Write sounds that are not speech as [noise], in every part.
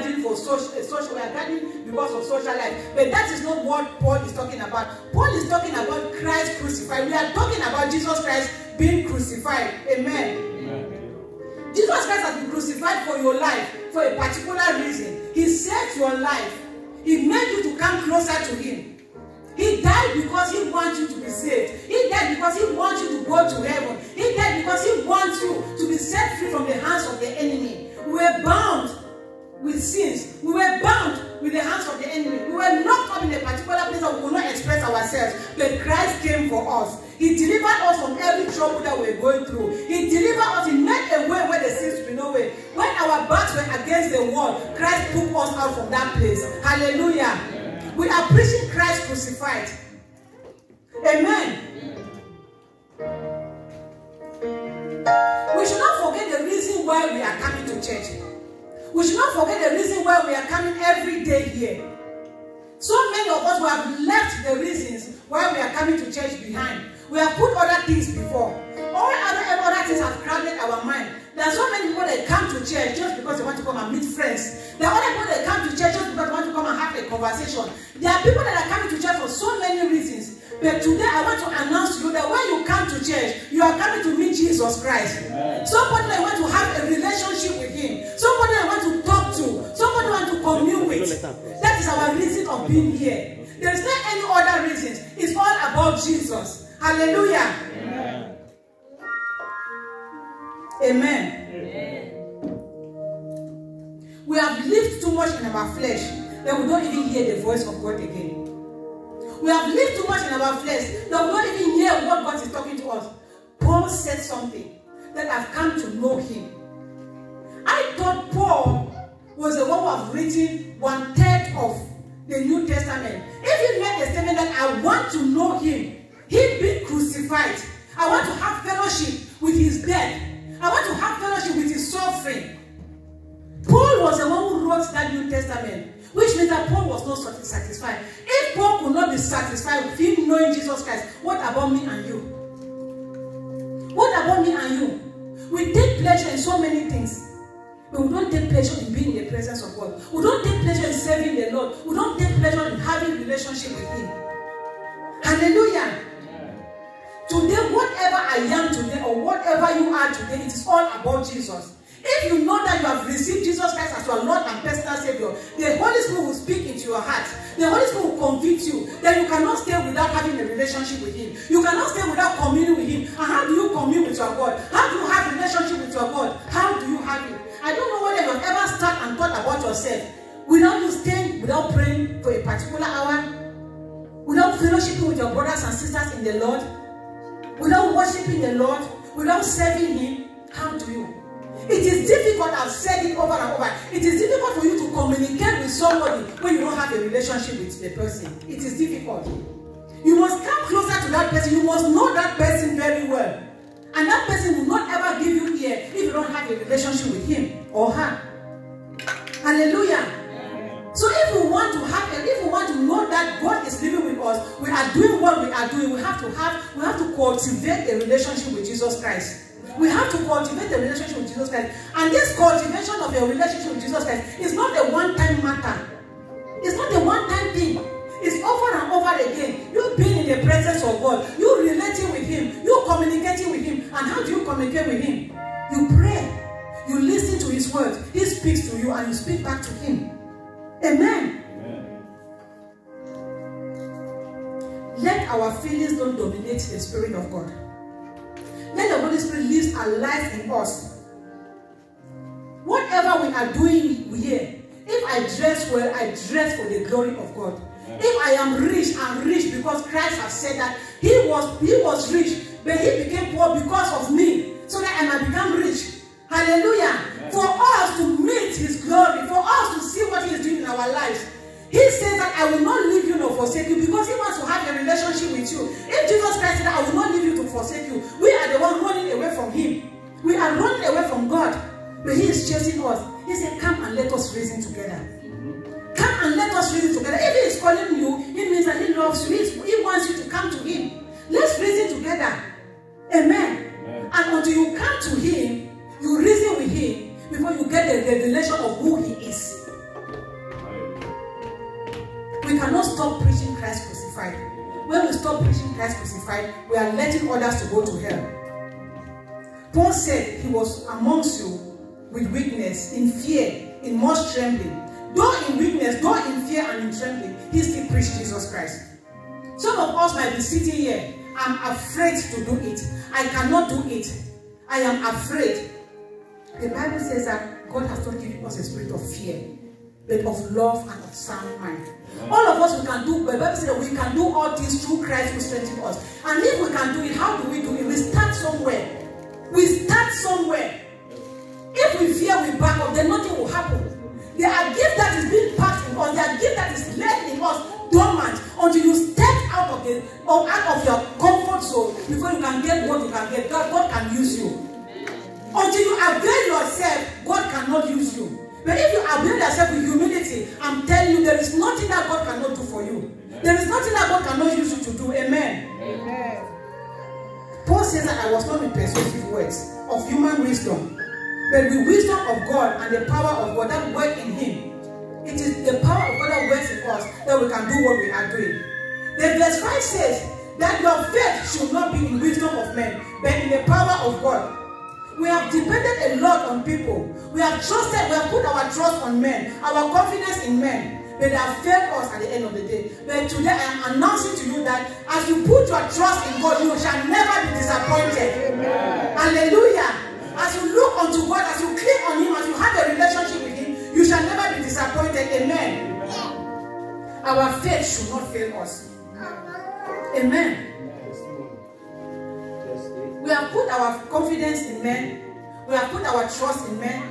for social, social we are gathering because of social life. But that is not what Paul is talking about. Paul is talking about Christ crucified. We are talking about Jesus Christ being crucified. Amen. Amen. Jesus Christ has been crucified for your life for a particular reason. He saved your life. He made you to come closer to Him. He died because he wants you to be saved. He died because he wants you to go to heaven. He died because he wants you to be set free from the hands of the enemy. We're bound with sins. We were bound with the hands of the enemy. We were locked up in a particular place that we could not express ourselves. But Christ came for us. He delivered us from every trouble that we were going through. He delivered us. He made a way where there seems to be no way. When our backs were against the wall, Christ took us out from that place. Hallelujah. We are preaching Christ crucified. Amen. We should not forget the reason why we are coming to church. We should not forget the reason why we are coming every day here. So many of us have left the reasons why we are coming to church behind. We have put other things before. All other, other things have crowded our mind. There are so many people that come to church just because they want to come and meet friends. There are other people that come to church just because they want to come and have a conversation. There are people that are coming to church for so many reasons. But today I want to announce to you that when you come to church, you are coming to meet Jesus Christ. Amen. Somebody that want to have a relationship with Him. Somebody Amen. We have lived too much in our flesh that we don't even hear the voice of God again. We have lived too much in our flesh that we don't even hear what God is talking to us. Paul said something that I've come to know him. I thought Paul was the one who have written one third of the New Testament. If he made a statement that I want to know him, he being crucified. I want to have fellowship with his death. I want to have fellowship with his suffering. Paul was the one who wrote that New Testament, which means that Paul was not sati- satisfied. If Paul could not be satisfied with him knowing Jesus Christ, what about me and you? What about me and you? We take pleasure in so many things, but we don't take pleasure in being in the presence of God. We don't take pleasure in serving the Lord. We don't take pleasure in having relationship with Him. Hallelujah. Today, whatever I am today or whatever you are today, it is all about Jesus. If you know that you have received Jesus Christ as your Lord and personal Savior, the Holy Spirit will speak into your heart. The Holy Spirit will convict you that you cannot stay without having a relationship with Him. You cannot stay without communing with Him. And how do you commune with your God? How do you have a relationship with your God? How do you have it? I don't know whether you have ever sat and thought about yourself without you staying, without praying for a particular hour, without fellowshipping with your brothers and sisters in the Lord, without worshiping the Lord, without serving Him. How do you? It is difficult, I've said it over and over. It is difficult for you to communicate with somebody when you don't have a relationship with the person. It is difficult. You must come closer to that person. You must know that person very well. And that person will not ever give you ear if you don't have a relationship with him or her. Hallelujah. So if we want to have, if we want to know that God is living with us, we are doing what we are doing. We have to have, we have cultivate a relationship with Jesus Christ. We have to cultivate a relationship with Jesus Christ. And this cultivation of a relationship with Jesus Christ is not a one-time matter. It's not a one-time thing. It's over and over again. You being in the presence of God, you relating with Him, you communicating with Him. And how do you communicate with Him? You pray. You listen to His word. He speaks to you, and you speak back to Him. Amen. Our feelings don't dominate the Spirit of God. Let the Holy Spirit live alive in us. Whatever we are doing here, if I dress well, I dress for the glory of God. If I am rich, I'm rich because Christ has said that He was He was rich, but He became poor because of me, so that I might become rich. Hallelujah. For us to meet His glory, for us to see what He is doing in our lives. He says that I will not leave you nor forsake you because He wants to have a relationship with you. If Jesus Christ said, I will not leave you to forsake you, we are the one running away from Him. We are running away from God. But He is chasing us. He said, Come and let us reason together. Come and let us reason together. If He is calling you, it means that He loves you. He wants you to come to Him. Let's reason together. Amen. Amen. And until you come to Him, you reason with Him before you get the revelation of who He is. Cannot stop preaching Christ crucified. When we stop preaching Christ crucified, we are letting others to go to hell. Paul said he was amongst you with weakness, in fear, in much trembling. Though in weakness, though in fear and in trembling, he still preached Jesus Christ. Some of us might be sitting here. I'm afraid to do it. I cannot do it. I am afraid. The Bible says that God has not given us a spirit of fear, but of love and of sound mind. All of us we can do, but the Bible says that we can do all things through Christ who strengthens us. And if we can do it, how do we do it? We start somewhere. We start somewhere. If we fear, we back works in us that we can do what we are doing. The verse 5 says that your faith should not be in wisdom of men, but in the power of God. We have depended a lot on people. We have trusted, we have put our trust on men, our confidence in men. But they have failed us at the end of the day. But today I am announcing to you that as you put your trust in God, you shall never be disappointed. Amen. Hallelujah. As you look unto God, as you click on Him, as you have a relationship with Him, you shall never be disappointed. Amen. Our faith should not fail us. Amen. We have put our confidence in men. We have put our trust in men.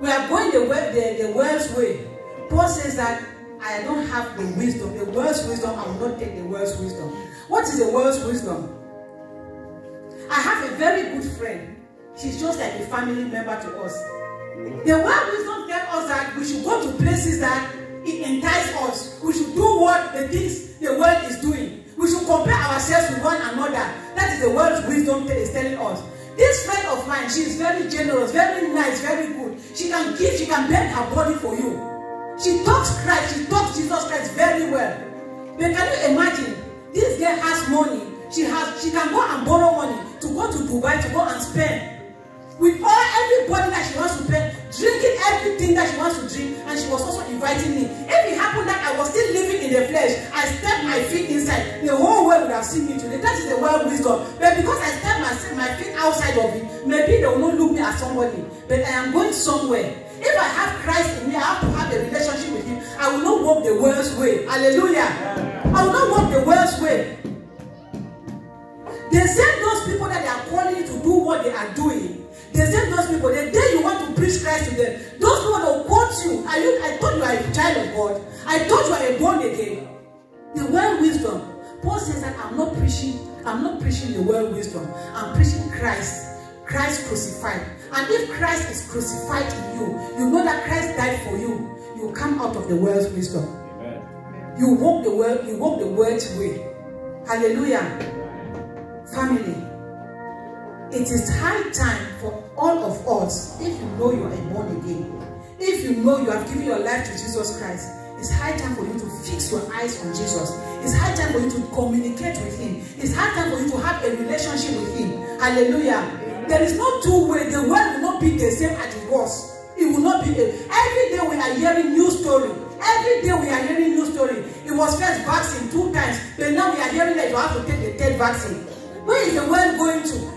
We are going the, way, the, the world's way. Paul says that I don't have the wisdom. The world's wisdom, I will not take the world's wisdom. What is the world's wisdom? I have a very good friend. She's just like a family member to us. The world wisdom tells us that we should go to places that it entices us. We should do what the things the world is doing. We should compare ourselves with one another. That is the world's wisdom is telling us. This friend of mine, she is very generous, very nice, very good. She can give, she can bend her body for you. She talks Christ, she talks Jesus Christ very well. But can you imagine? This girl has money. She has, she can go and borrow money to go to Dubai to go and spend. With all everybody that she wants to pay, drinking everything that she wants to drink, and she was also inviting me. If it happened that I was still living in the flesh, I stepped my feet inside, the whole world would have seen me today. That is the world wisdom. But because I stepped my, my feet outside of it, maybe they will not look me as somebody. But I am going somewhere. If I have Christ in me, I have to have a relationship with Him. I will not walk the world's way. Hallelujah. I will not walk the world's way. They send those people that they are calling to do what they are doing. They send those people, the day you want to preach Christ to them, those people will quote you. Are you I thought you are a child of God. I thought you are a born again. The world wisdom. Paul says that I'm not preaching, I'm not preaching the world wisdom. I'm preaching Christ. Christ crucified. And if Christ is crucified in you, you know that Christ died for you. You come out of the world's wisdom. Amen. You walk the world, you walk the world's way. Hallelujah. Family. It is high time for all of us, if you know you are born again, if you know you have given your life to Jesus Christ, it's high time for you to fix your eyes on Jesus. It's high time for you to communicate with Him. It's high time for you to have a relationship with Him. Hallelujah. There is no two way. The world will not be the same as it was. It will not be. A, every day we are hearing new story. Every day we are hearing new story. It was first vaccine two times, but now we are hearing that you have to take the third vaccine. Where is the world going to?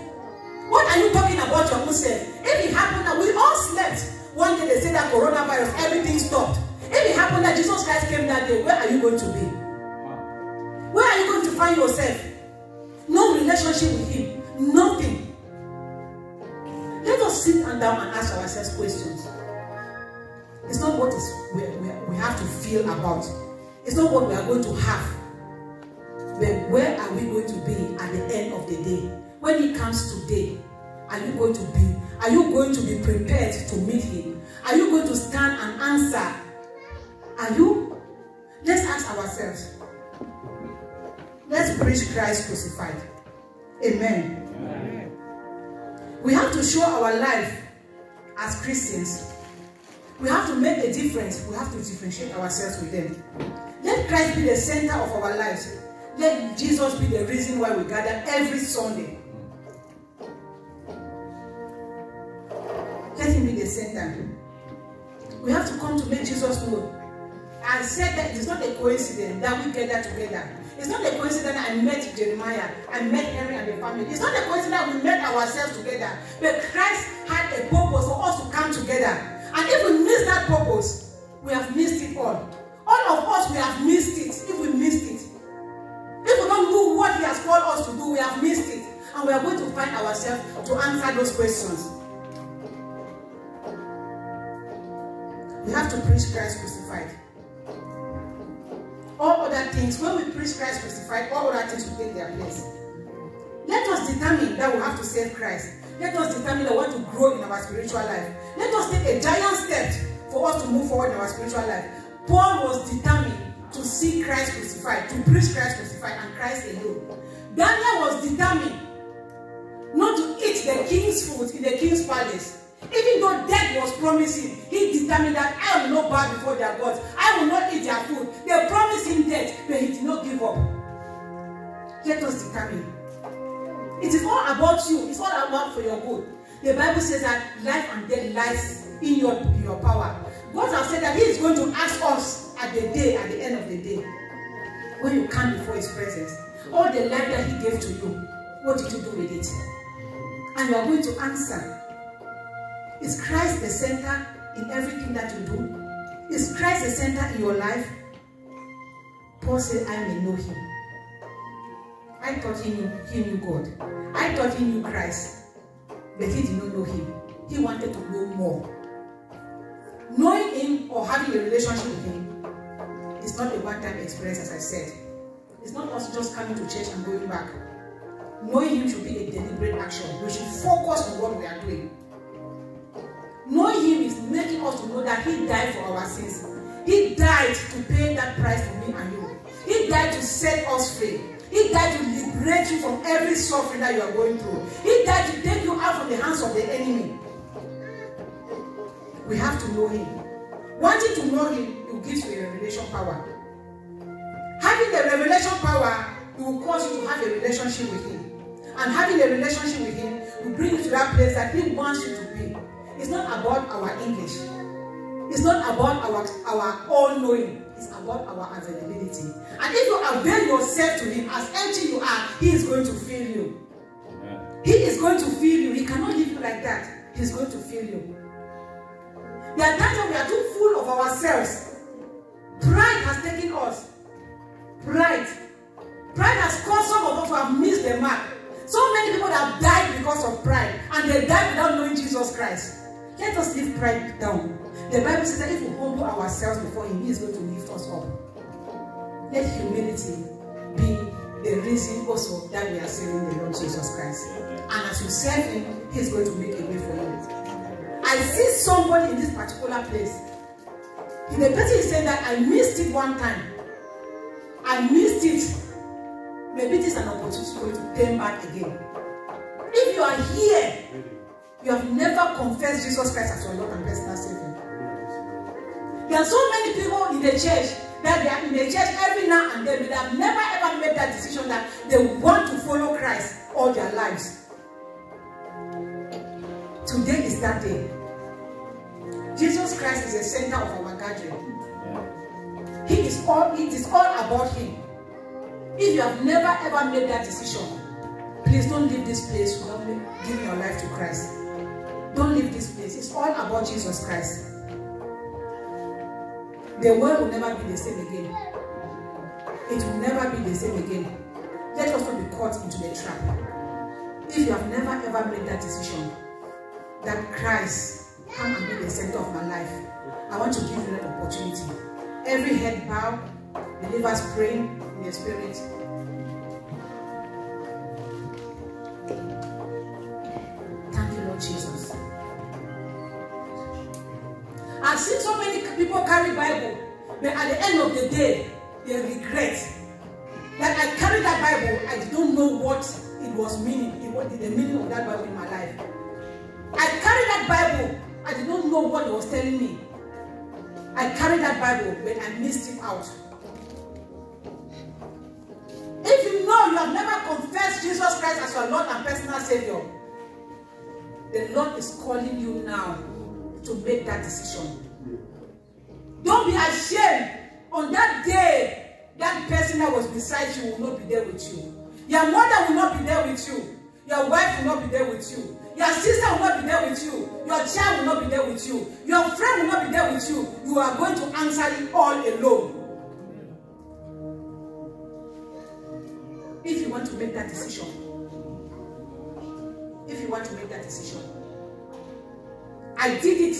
Are you talking about your self? If it happened that we all slept, one day they say that coronavirus, everything stopped. If it happened that Jesus Christ came that day, where are you going to be? Where are you going to find yourself? No relationship with Him. Nothing. Let us sit and down and ask ourselves questions. It's not what we, we, we have to feel about. It's not what we are going to have. But where are we going to be at the end of the day? when he comes today, are you going to be, are you going to be prepared to meet him? Are you going to stand and answer? Are you? Let's ask ourselves. Let's preach Christ crucified. Amen. Amen. We have to show our life as Christians. We have to make a difference. We have to differentiate ourselves with them. Let Let Christ be the center of our lives. Let Jesus be the reason why we gather every Sunday. The center. We have to come to make Jesus known. I said that it is not a coincidence that we gather together. It's not a coincidence I met Jeremiah, I met Henry and the family. It's not a coincidence that we met ourselves together. But Christ had a purpose for us to come together. And if we miss that purpose, we have missed it all. All of us, we have missed it if we missed it. If we don't do what He has called us to do, we have missed it. And we are going to find ourselves to answer those questions. We have to preach Christ crucified. All other things, when we preach Christ crucified, all other things will take their place. Let us determine that we have to save Christ. Let us determine that we want to grow in our spiritual life. Let us take a giant step for us to move forward in our spiritual life. Paul was determined to see Christ crucified, to preach Christ crucified and Christ alone. Daniel was determined not to eat the king's food in the king's palace. Even though death was promising, he determined that I will not bow before their gods. I will not eat their food. They promised him death, but he did not give up. Let us determine. It is all about you. It's all about for your good. The Bible says that life and death lies in your, your power. God has said that He is going to ask us at the day, at the end of the day, when you come before His presence, all the life that He gave to you, what did you do with it? And you are going to answer. Is Christ the center in everything that you do? Is Christ the center in your life? Paul said, I may know Him. I thought he knew, he knew God. I thought he knew Christ, but he did not know Him. He wanted to know more. Knowing Him or having a relationship with Him is not a one-time experience, as I said. It's not us just coming to church and going back. Knowing Him should be a deliberate action. We should focus on what we are doing. Making us to know that He died for our sins. He died to pay that price for me and you. He died to set us free. He died to liberate you from every suffering that you are going through. He died to take you out from the hands of the enemy. We have to know Him. Wanting to know Him, will give you a revelation power. Having the revelation power, will cause you to have a relationship with Him. And having a relationship with Him will bring you to that place that He wants you to be. It's not about our English. It's not about our, our all knowing. It's about our availability. And if you avail yourself to Him, as empty you are, He is going to fill you. He is going to fill you. He cannot leave you like that. He's going to fill you. There are when we are too full of ourselves. Pride has taken us. Pride. Pride has caused some of us to have missed the mark. So many people have died because of pride, and they died without knowing Jesus Christ. Let us leave pride down. The Bible says that if we humble ourselves before Him, He is going to lift us up. Let humility be the reason also that we are serving the Lord Jesus Christ. And as you serve Him, He is going to make a way for you. I see somebody in this particular place. The person is saying that I missed it one time. I missed it. Maybe this is an opportunity for you to turn back again. If you are here, you have never confessed Jesus Christ as your Lord and personal Savior. There are so many people in the church that they are in the church every now and then, but they have never ever made that decision that they want to follow Christ all their lives. Today is that day. Jesus Christ is the center of our gathering. He is all, it is all about Him. If you have never ever made that decision, please don't leave this place without giving your life to Christ. Don't leave this place. It's all about Jesus Christ. The world will never be the same again. It will never be the same again. Let us not be caught into the trap. If you have never ever made that decision, that Christ come and be the center of my life, I want to give you that opportunity. Every head bow, believers praying in the spirit. People carry Bible, but at the end of the day, they regret that I carried that Bible. I don't know what it was meaning, what the meaning of that Bible in my life. I carried that Bible. I did not know what it was telling me. I carried that Bible, but I missed it out. know you have never confessed Jesus Christ as your Lord and personal Savior, the Lord is calling you now to make that decision. Don't be ashamed on that day that person that was beside you will not be there with you. Your mother will not be there with you. Your wife will not be there with you. Your sister will not be there with you. Your child will not be there with you. Your friend will not be there with you. You are going to answer it all alone. If you want to make that decision. If you want to make that decision. I did it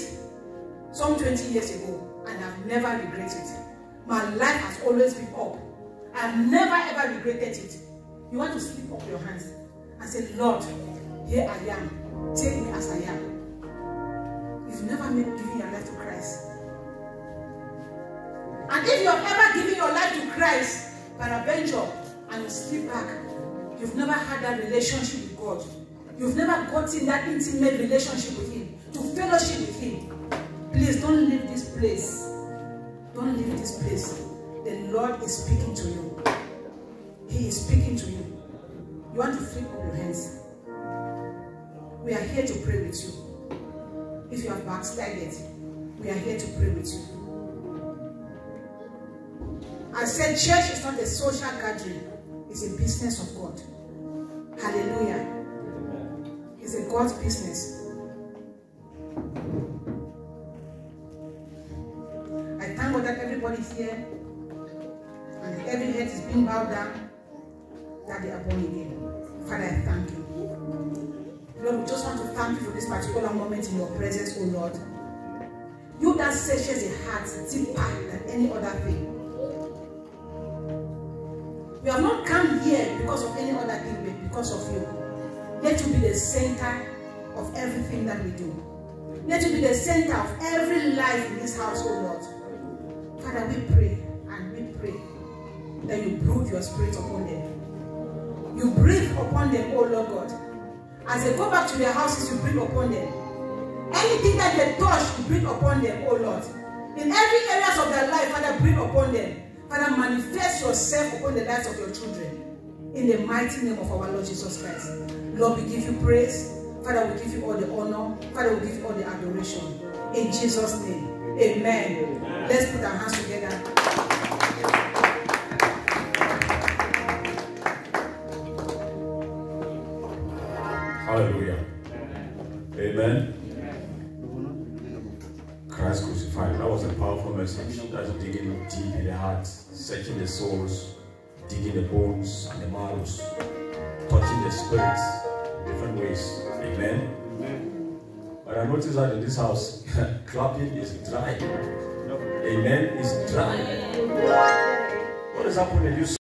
some 20 years ago and I've never regretted it. My life has always been up. I've never ever regretted it. You want to slip up your hands and say, Lord, here I am. Take me as I am. You've never made giving your life to Christ. And if you have ever given your life to Christ, peradventure, and you slip back, you've never had that relationship with God. You've never gotten that intimate relationship with Him, to fellowship with Him. Please don't leave this place. Don't leave this place. The Lord is speaking to you. He is speaking to you. You want to flip up your hands. We are here to pray with you. If you have backslided, we are here to pray with you. I said church is not a social gathering. It's a business of God. Hallelujah. It's a God's business. That here and every head is being bowed down that they are born again. Father, I thank you. Lord, we just want to thank you for this particular moment in your presence, oh Lord. You that searches a heart deeper than any other thing. We have not come here because of any other thing, but because of you. Let you be the center of everything that we do. Let you be the center of every life in this house, oh Lord. Father, we pray and we pray that you breathe your spirit upon them. You breathe upon them, oh Lord God. As they go back to their houses, you breathe upon them. Anything that they touch, you breathe upon them, oh Lord. In every areas of their life, Father, breathe upon them. Father, manifest yourself upon the lives of your children. In the mighty name of our Lord Jesus Christ. Lord, we give you praise. Father, we give you all the honor. Father, we give you all the adoration. In Jesus' name. Amen. Amen. Let's put our hands together. Hallelujah. Amen. Christ crucified. That was a powerful message. That's digging deep in the heart, searching the souls, digging the bones and the marrows, touching the spirits in different ways. Amen. But I noticed that in this house, [laughs] clapping is dry. Amen. Is dry. What is happening? You